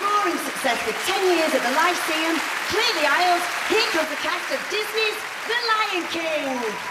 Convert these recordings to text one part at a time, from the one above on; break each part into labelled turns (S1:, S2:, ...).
S1: roaring success with 10 years at the Lyceum, Clear the Aisles, here comes the cast of Disney's The Lion King.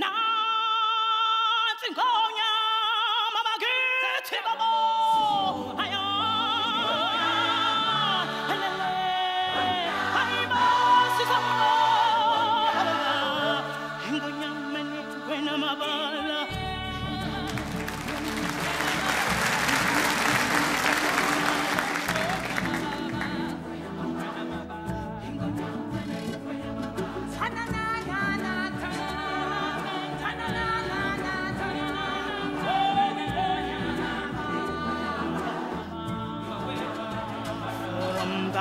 S2: Nansi ngonyama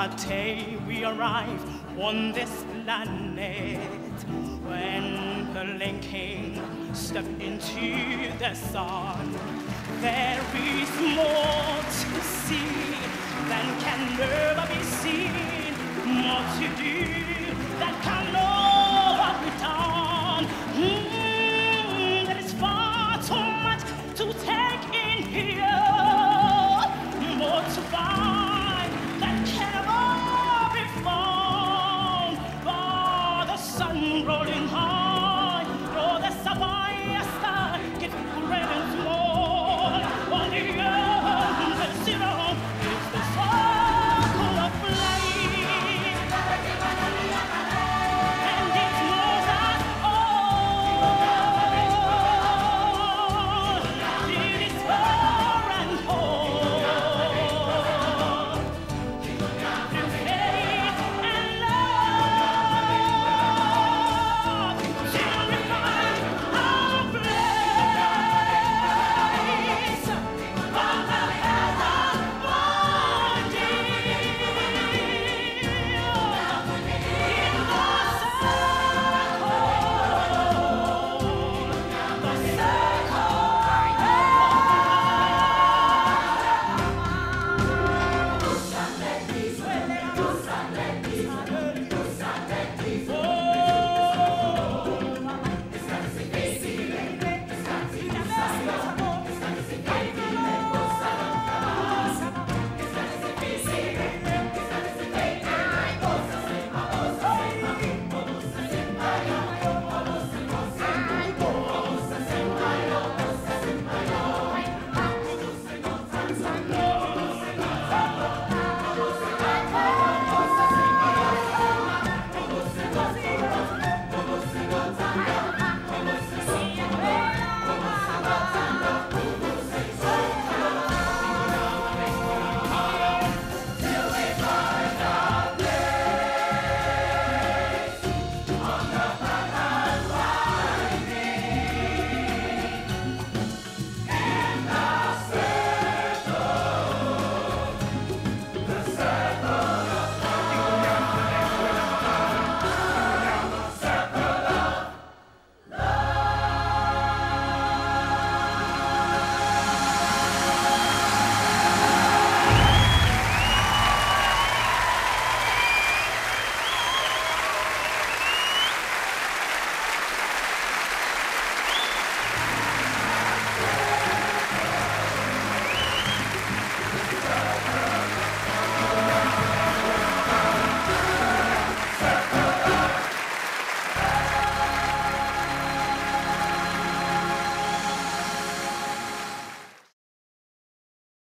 S2: the day we arrived on this planet, when the Link King stepped into the sun, there is